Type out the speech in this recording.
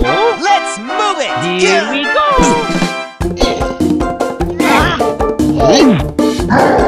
Oh? Let's move it! Here yeah. we go! Ah. Mm.